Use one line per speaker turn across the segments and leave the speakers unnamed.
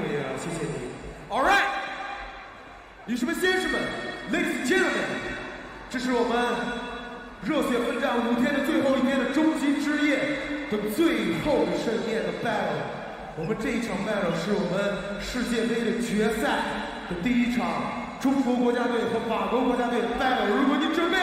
病人啊，谢谢你。All right，女士们、先生们，Ladies and gentlemen，这是我们热血奋战五天的最后一天的终极之夜的最后的盛宴的 battle。我们这一场 battle 是我们世界杯的决赛的第一场，中国国家队和法国国家队的 battle。如果你准备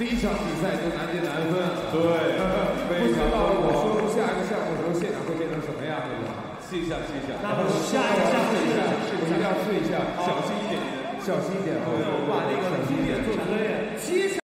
第一场比赛就难解难分，
对，
不知道我说出下一个项目的时候，现场会变成什么样子的？
试一下，试一下。
那我下一个项目
试一下，
是
我一定要试一下，
小心一点。
小心一点，
我把那个经典做出来，接下。